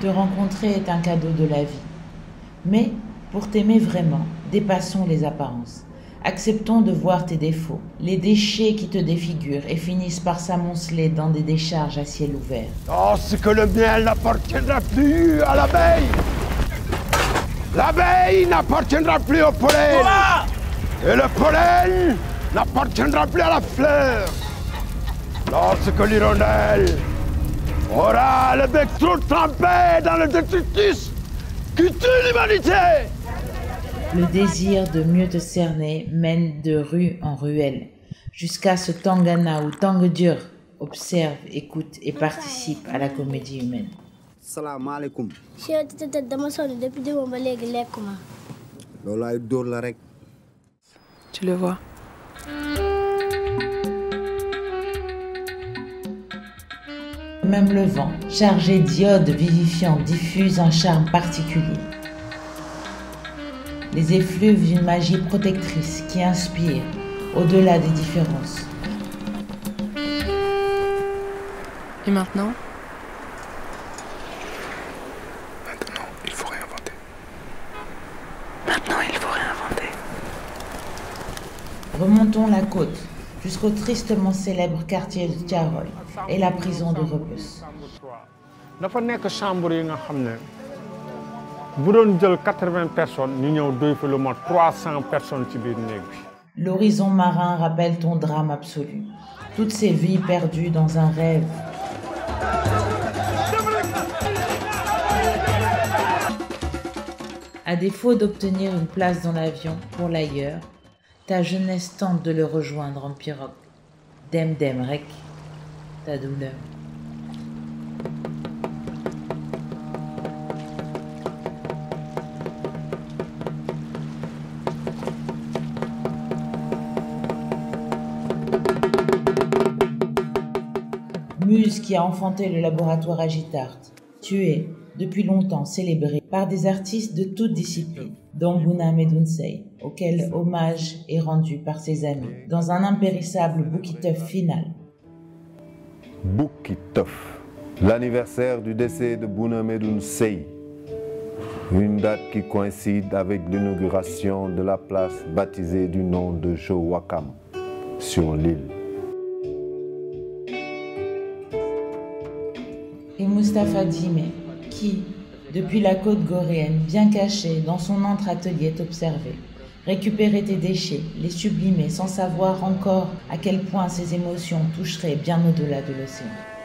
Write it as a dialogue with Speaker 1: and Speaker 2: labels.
Speaker 1: Te rencontrer est un cadeau de la vie. Mais pour t'aimer vraiment, dépassons les apparences. Acceptons de voir tes défauts, les déchets qui te défigurent et finissent par s'amonceler dans des décharges à ciel ouvert.
Speaker 2: Oh, c'est que le miel n'appartiendra plus à l'abeille L'abeille n'appartiendra plus au pollen Et le pollen n'appartiendra plus à la fleur Lorsque l'hirondelle aura le bec trop trempé dans le détritus qui tue l'humanité.
Speaker 1: Le désir de mieux te cerner mène de rue en ruelle, jusqu'à ce Tangana où Tangudur observe, écoute et participe à la comédie humaine.
Speaker 3: salaamaaleykum
Speaker 4: Cheikh tëdd dama sonn
Speaker 1: Même le vent, chargé d'iodes vivifiants, diffuse un charme particulier. Les effluves d'une magie protectrice qui inspire au-delà des différences.
Speaker 5: Et maintenant?
Speaker 6: Maintenant, il faut réinventer.
Speaker 5: Maintenant, il faut réinventer.
Speaker 1: Remontons la côte jusqu'au tristement célèbre quartier de Tiaroy et la prison de Rebus.
Speaker 7: dafa nekk chambre yi nga xam ne bu doon jël quatre-vingts personnes ñu ñëw doy fa lu mot trois cents personnes ci biir néeg bi.
Speaker 1: L'horizon marin rappelle ton drame absolu. Toutes ces vies perdues dans un rêve. À défaut d'obtenir une place dans l'avion pour l'ailleurs, ta jeunesse tente de le rejoindre en pirogue. Dem dem rek, ta douleur. Muse qui a enfanté le laboratoire Agitart. Tu es, depuis longtemps, célébré par des artistes de toutes disciplines, dont Buna Medunsei, auquel hommage est rendu par ses amis, dans un impérissable bookiteuf final.
Speaker 8: Boukitof, l'anniversaire du décès de Bouna Medoun Sey. Une date qui coïncide avec l'inauguration de la place baptisée du nom de Joe Wakam sur l'île.
Speaker 1: Et Mustapha Djimé, qui, depuis la côte goréenne, bien caché dans son entre-atelier t'observait, récupérer tes déchets, les sublimer sans savoir encore à quel point ces émotions toucheraient bien au-delà de l'océan.